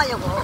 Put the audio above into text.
하려고.